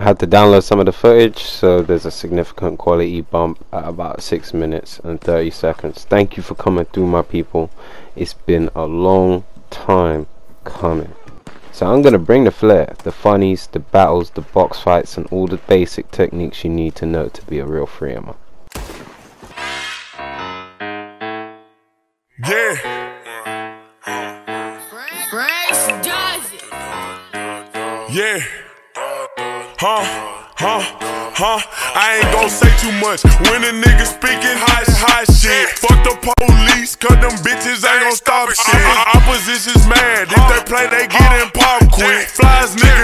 I had to download some of the footage, so there's a significant quality bump at about 6 minutes and 30 seconds. Thank you for coming through, my people. It's been a long time coming. So I'm going to bring the flair, the funnies, the battles, the box fights, and all the basic techniques you need to know to be a real freemer. Yeah. Yeah. Huh? Huh? Huh? I ain't gon' say too much when a nigga speaking hot, hot shit. Fuck the police, cause them bitches ain't gon' stop shit. Opposition's mad, if they play, they getting pop quick. Flies nigga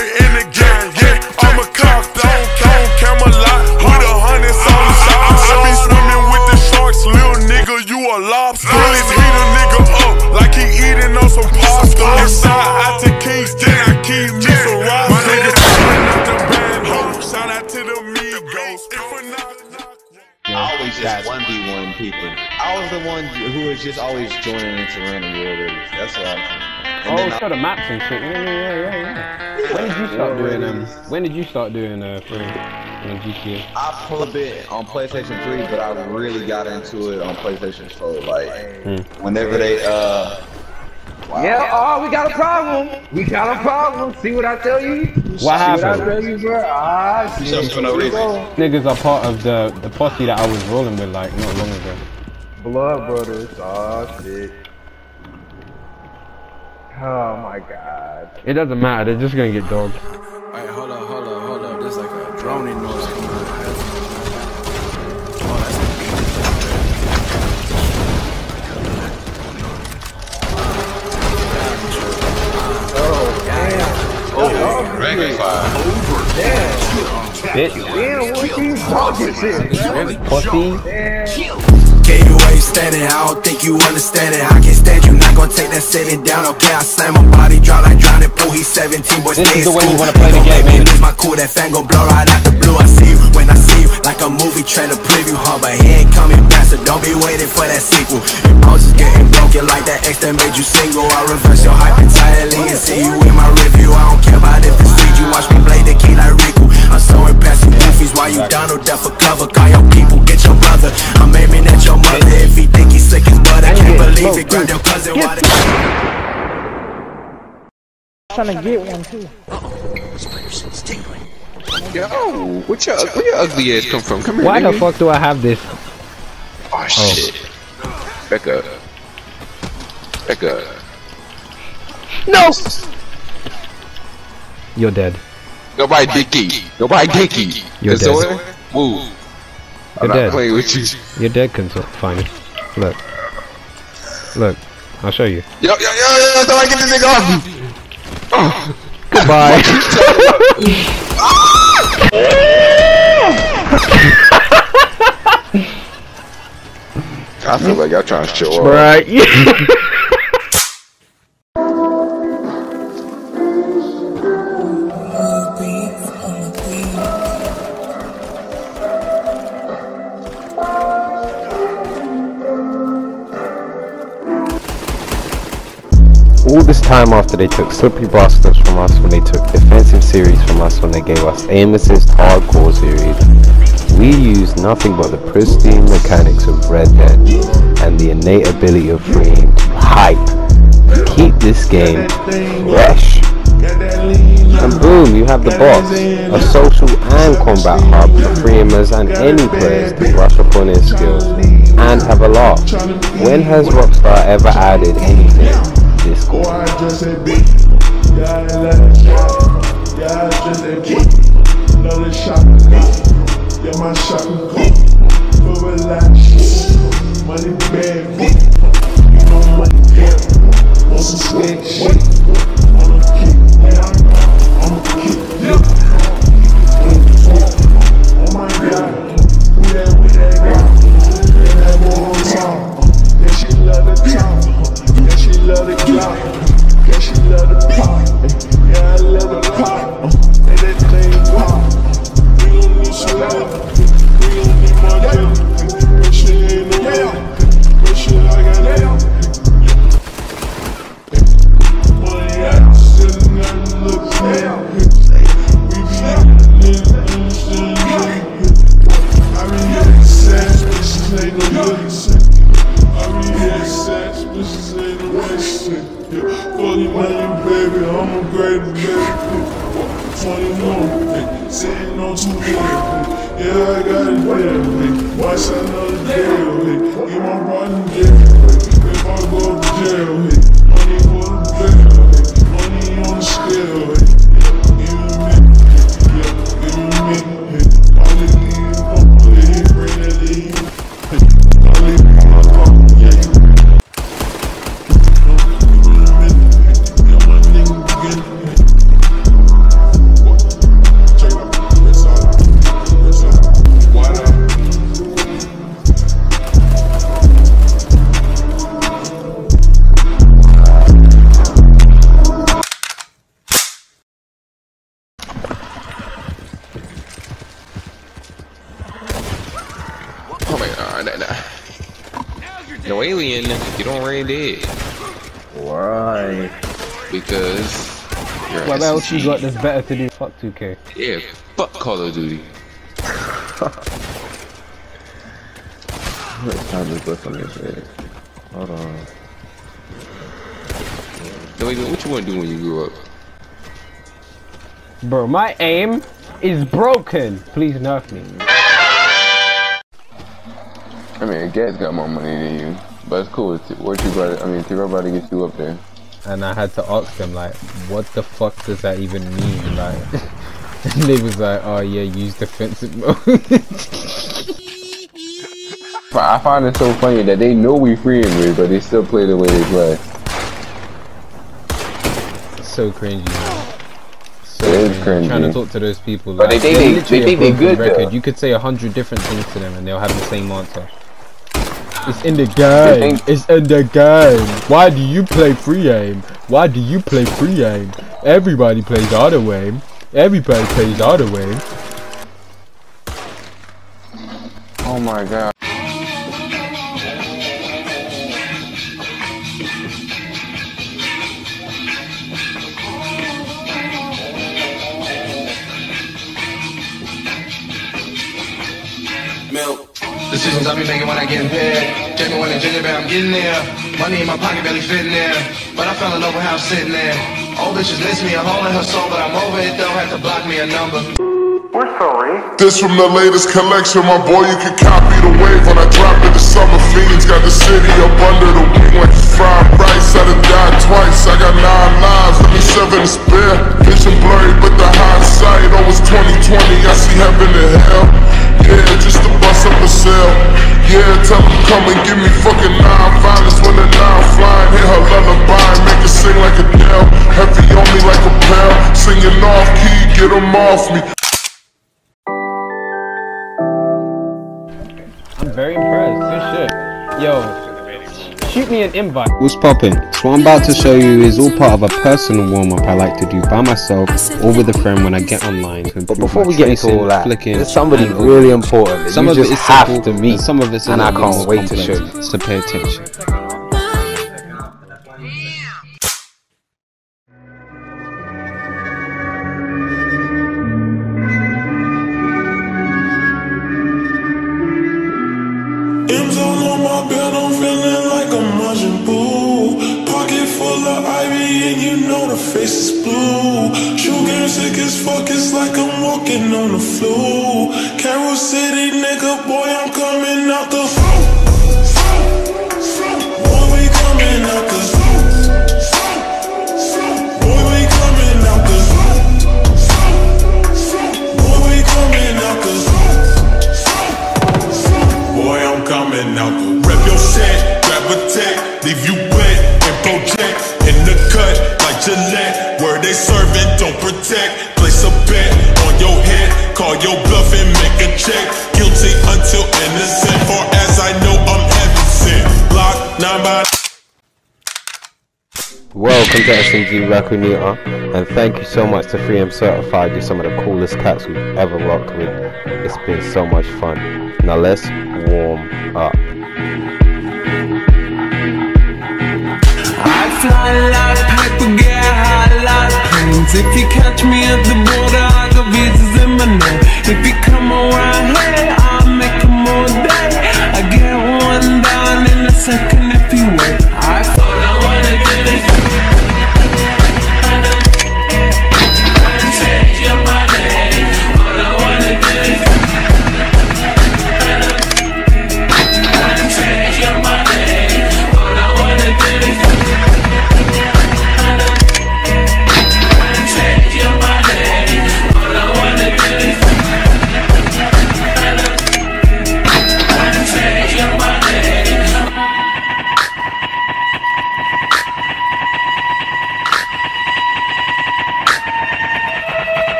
was just always joining into random world raids. That's what I'm saying. And Oh, then I- show the maps and shit. Yeah, yeah, yeah, yeah, yeah. When did you start doing um? When did you start doing uh free on GTA? I played a bit on PlayStation 3, but I really got into it on PlayStation 4. Like, whenever they, uh, Yeah, oh, we got a problem. We got a problem. See what I tell you? What See what I happened? tell you, bro? Ah, shit. Just for no reason. Niggas are part of the the posse that I was rolling with like not long ago. Blood brothers. Oh, shit. Oh, my God. It doesn't matter. They're just gonna get dogged. Alright, hold up, hold up, hold up. There's like a droning noise coming out of my headphones. Oh, that's Bitch, Damn, what you talking shit, bro? pussy. Okay, you ain't standing, I don't think you understand it. I can't stand you, not gonna take that sitting down. Okay, I slam my body, drop like drowning pool. He's 17, boy, This stay is the way you school. wanna play the game, man. lose my cool, that fan gon' blow right out the blue. I see you when I see you, like a movie trailer preview, huh? But he ain't coming back, so don't be waiting for that sequel. Your bones is getting broken like that ex that made you single. I reverse your hype entirely and see you in my review. I don't care about if it's free, you watch me play the key like Riku. I'm so impressive, goofies while you Donald Duck for cover. Call your people, get your Grab your cousin while they. trying to get one too. Yo, what your, where your ugly ass come from? Come here, Why the fuck do I have this? Oh, oh, shit. Back up. Back up. No. You're dead. Nobody dicky. Nobody dicky. You're That's dead. all? Move. You're I'm not dead. playing with you. You're dead, console. Fine. Look. Look. I'll show you. Yo, yo, yo, yo, somebody get this nigga off me. Oh. Goodbye. I feel like y'all trying to show off. right. Time after they took Slippery Bastards from us, when they took Defensive Series from us, when they gave us Aim Assist Hardcore Series, we used nothing but the pristine mechanics of Red Dead and the innate ability of freeing to hype, keep this game fresh. And boom, you have the box, a social and combat hub for freemers and any players to brush up on their skills and have a laugh. When has Rockstar ever added anything cool? just a beat. Yeah, I let it shot. Yeah, I just a beat. Another shopping cart. Yeah, my shopping cart. For relax. Money bag. shit. Yeah, fuck you, man, baby, I'm a great baby. 21, sitting on two feet. Yeah, I got it there, baby. Watch another jail, baby. Get my brother jail, baby. If I go to jail, baby, need more than jail. Already dead. Why? Because you're What else you got that's better to do? Fuck 2K. Yeah, fuck Call of Duty. It's time to put on this head. Hold on. No, wait, what you want to do when you grow up? Bro, my aim is broken. Please nerf me. I mean, Gat's got more money than you, but it's cool. It's- What you brought? I mean, T-Row about to get you up there. And I had to ask them like, what the fuck does that even mean? Like, and they was like, oh yeah, use defensive mode. But I find it so funny that they know we free and with, but they still play the way they play. so cringy. Man. So It is cringy. Trying to talk to those people. But like, they think they're they- they think they good, though. You could say a hundred different things to them and they'll have the same answer. It's in the game. It's in the game. Why do you play free aim? Why do you play free aim? Everybody plays auto aim. Everybody plays auto aim. Oh my god. Decisions I be making when I get in bed. Checking when the ginger bear, I'm getting there. Money in my pocket barely fitting there. But I fell in love with how I'm sitting there. Old bitches miss me, I'm holding her soul, but I'm over it though. Had to block me a number. We're sorry. This from the latest collection, my boy. You can copy the wave when I drop it. The summer fiends got the city up under the wing like it's fried rice. I done died twice. I got nine lives, let me seven to spare. Vision blurry, but the hindsight. Oh, it's 2020. I see heaven and hell. Yeah, just to bust up a cell. Yeah, tell them come and give me fucking nine violence when the nine flying. Hit her lullaby make it sing like a Dell. Heavy on me like a bell. Singing off key, get 'em off me. I'm very impressed. Good shit. Yo, shoot me an invite. What's poppin'? So what I'm about to show you is all part of a personal warm up I like to do by myself or with a friend when I get online. But before we get into all that, there's somebody really important that Some you of just it is have simple, to meet, and some of it's and I can't more wait to show you. So pay attention. It's like I'm walking on the flu. Carol City, nigga, boy, I'm coming out the. Boy, we coming out the. Boy, we coming out the. Boy, we coming out the. Boy, I'm coming out the rep your grab a tech, leave you wet and project in the cut like Gillette. Where they serving, don't protect. Welcome to SMG Rakunita, and thank you so much to 3M Certified. You're some of the coolest cats we've ever rocked with. It's been so much fun. Now let's warm up. I fly like paper, get high like planes. If you catch me at the border, I in my. If you come around here, I'll make them all day. I get one down in a second if you wait.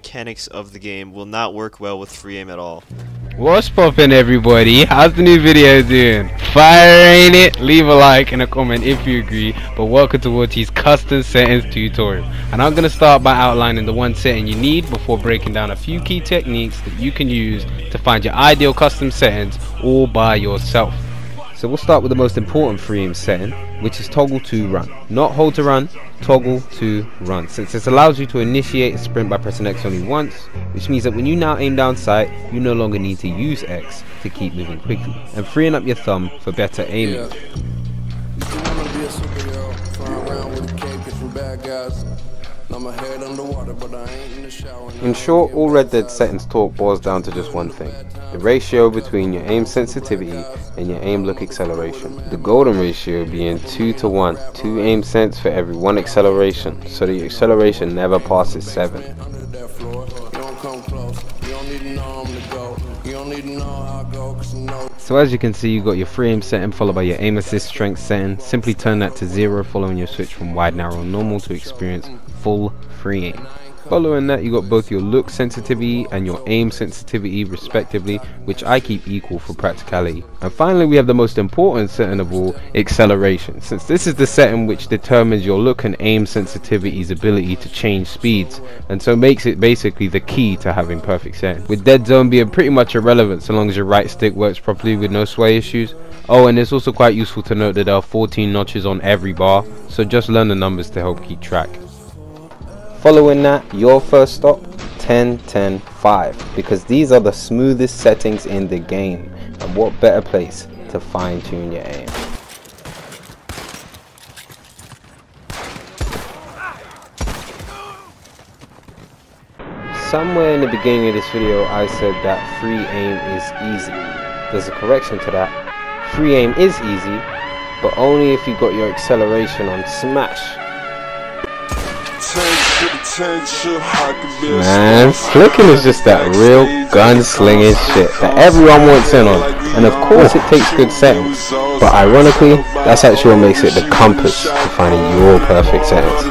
Mechanics of the game will not work well with free aim at all. What's poppin' everybody? How's the new video doing? Fire ain't it? Leave a like and a comment if you agree. But welcome to Warty's custom settings tutorial. And I'm gonna start by outlining the one setting you need before breaking down a few key techniques that you can use to find your ideal custom settings all by yourself. So we'll start with the most important free aim setting, which is toggle to run. Not hold to run, toggle to run. Since this allows you to initiate a sprint by pressing X only once, which means that when you now aim down sight, you no longer need to use X to keep moving quickly, and freeing up your thumb for better aiming. Yeah. In short, all Red Dead settings talk boils down to just one thing. The ratio between your aim sensitivity and your aim look acceleration. The golden ratio being 2 to 1, 2 aim sense for every 1 acceleration, so the acceleration never passes 7. So as you can see you got your free aim setting followed by your aim assist strength setting. Simply turn that to 0 following your switch from wide narrow normal to experience full free aim. Following that you got both your look sensitivity and your aim sensitivity respectively which I keep equal for practicality. And finally we have the most important setting of all, acceleration. Since this is the setting which determines your look and aim sensitivity's ability to change speeds and so makes it basically the key to having perfect setting. With dead zone being pretty much irrelevant so long as your right stick works properly with no sway issues. Oh and it's also quite useful to note that there are 14 notches on every bar so just learn the numbers to help keep track. Following that, your first stop, 10, 10, 5, because these are the smoothest settings in the game, and what better place to fine tune your aim. Somewhere in the beginning of this video I said that free aim is easy. There's a correction to that. Free aim is easy, but only if you got your acceleration on smash Man, flicking is just that real gunslinging shit that everyone wants in on. And of course it takes good settings. But ironically, that's actually what makes it the compass to finding your perfect settings.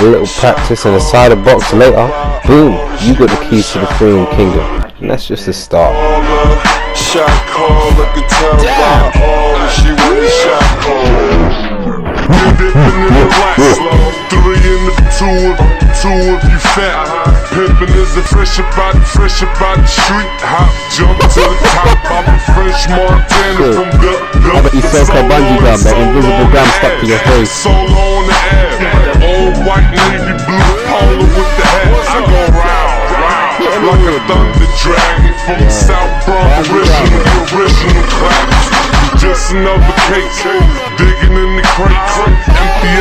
A little practice and a side of box later, boom, you got the keys to the freeing kingdom. And that's just the start. the two of, two if you fat. Pimpin' is a fresh about, fresh about the street. Hop, jump to the top. I'm a French Montana from the, the How about you circle bungee jump, that invisible gun stuck to your face? Solo on the air, old white navy blue polo with the hat. I go round, round, like a thunder dragon from the South Bronx. Original, original clap just another cake. Digging in the crate, empty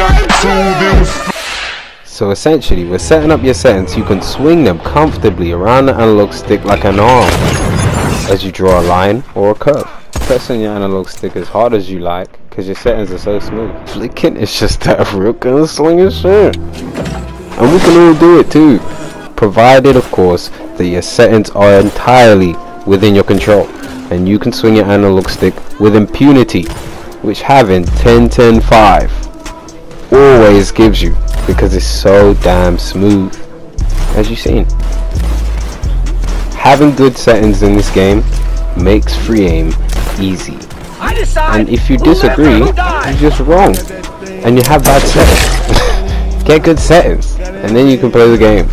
So essentially, we're setting up your settings so you can swing them comfortably around the analog stick like an arm as you draw a line or a curve. Pressing your analog stick as hard as you like because your settings are so smooth. Flicking is just that real kind of swinging shit. And we can all do it too, provided of course that your settings are entirely within your control and you can swing your analog stick with impunity which having 10-10-5 always gives you because it's so damn smooth. As you've seen. Having good settings in this game makes free aim easy. And if you disagree you're just wrong. And you have bad settings. Get good settings and then you can play the game.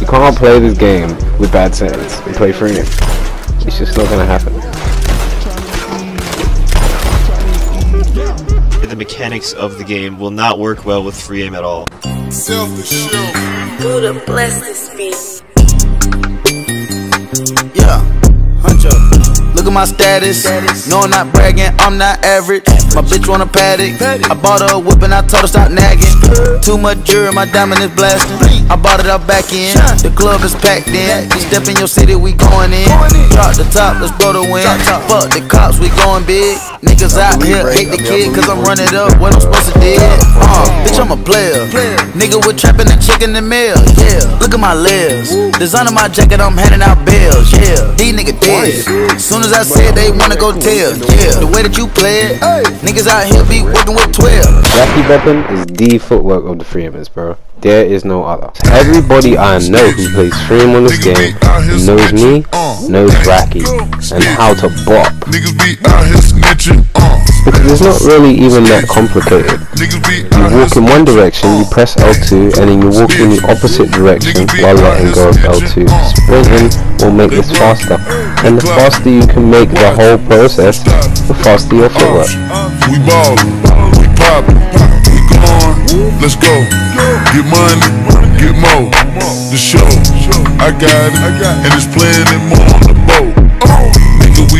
You can't play this game with bad settings and play free. Aim it's just not gonna happen the mechanics of the game will not work well with free aim at all. bless this Yeah. Look at my status. No, I'm not bragging, I'm not average. My bitch want a paddock. I bought her a whip and I told her stop nagging. Too much jewelry, my diamond is blasting. I bought it out back in. The club is packed in. You Step in your city, we going in. Drop the top, let's go to win. Fuck the cops, we going big. Niggas out here hate the kid cause I'm running up what I'm supposed to do. Uh, bitch, I'm a player. Nigga with trapping chick in the meal, yeah. Look at my lips. Design on my jacket, I'm handing out bills, yeah. These niggas dead. Soon as I said they wanna go tell, yeah. The way that you play it, niggas out here be working with 12. Raccy Boppin is the footwork of the Freemans, bro. There is no other. Everybody I know who plays free aim on this game, knows me, knows Racky, and how to bop. Because it's not really even that complicated. You walk in one direction, you press L2, and then you walk in the opposite direction while letting go of L2. Sprinting will make this faster. And the faster you can make the whole process, the faster your footwork. We ball, we we gone, let's go. Get money, get more. The show, I got it, and it's playing it more on the boat.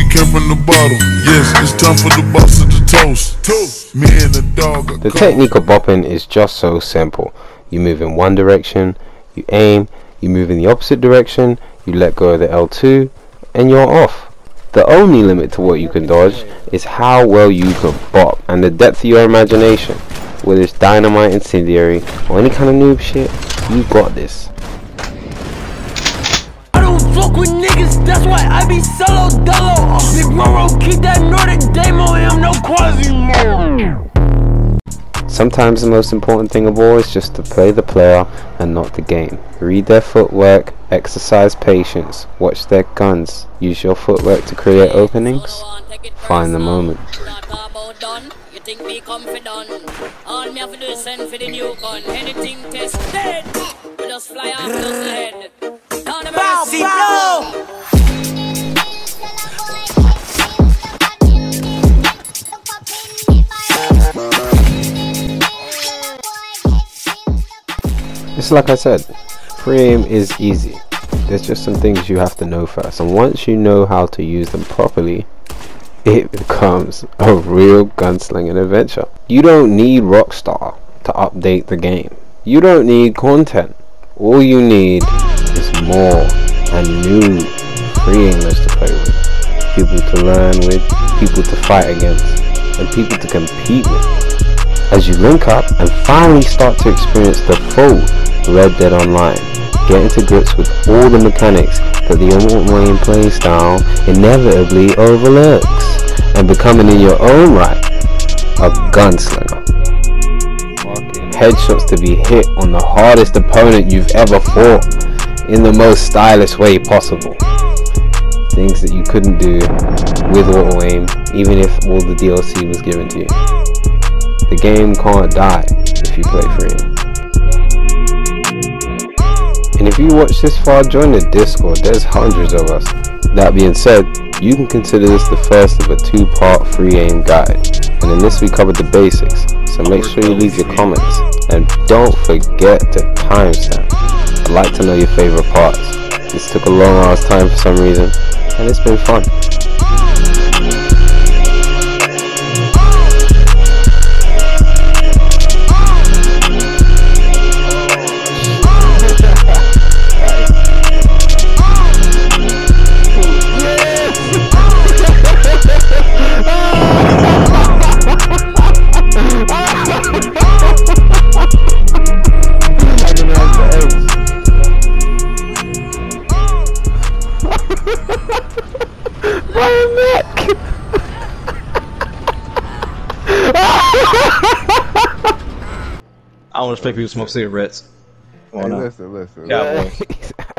Nigga, we came from the bottle. Yes, it's time for the boss of the toast. Me and the dog. The technique of bopping is just so simple. You move in one direction, you aim, you move in the opposite direction, you let go of the L2, and you're off. The only limit to what you can dodge is how well you can bop and the depth of your imagination. Whether it's dynamite, incendiary, or any kind of noob shit, you got this. I don't fuck with niggas, that's why I be solo dolo. Big Roro, keep that Nordic demo, I'm no Quasimodo. Sometimes the most important thing of all is just to play the player and not the game. Read their footwork, exercise patience, watch their guns, use your footwork to create openings, find the moment. You think It's like I said, free aim is easy. There's just some things you have to know first, and once you know how to use them properly, it becomes a real gunslinging adventure. You don't need Rockstar to update the game. You don't need content. All you need is more and new free aimers to play with, people to learn with, people to fight against, and people to compete with. As you link up and finally start to experience the full Red Dead Online, get into grips with all the mechanics that the Immortal Wayne playstyle inevitably overlooks, and becoming in your own right a gunslinger. Headshots to be hit on the hardest opponent you've ever fought in the most stylish way possible. Things that you couldn't do with auto aim, even if all the DLC was given to you. The game can't die if you play free. And if you watch this far, join the Discord. There's hundreds of us. That being said, you can consider this the first of a two-part free aim guide. And in this we covered the basics, so make sure you leave your comments. And don't forget to timestamp. I'd like to know your favorite parts. This took a long ass time for some reason, and it's been fun. I don't expect people to smoke cigarettes. Hey, listen, listen. Cowboy.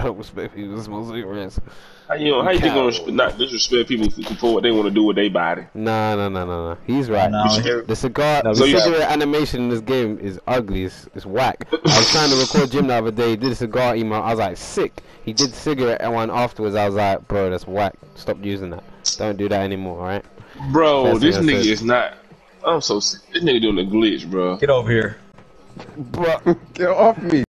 I don't respect people who smoke cigarettes. How you know, how you think gonna not disrespect people for, for what they want to do with their body? Nah, nah, nah, nah, nah. He's right. No, here- the cigar, No, the so you- cigarette animation in this game is ugly. It's, it's whack. I was trying to record Jim the other day. He did a cigar email. I was like, sick. He did the cigarette one afterwards. I was like, bro, that's whack. Stop using that. Don't do that anymore, alright? Bro, First this nigga said. is not. I'm so sick. This nigga doing a glitch, bro. Get over here. Bro, get off me.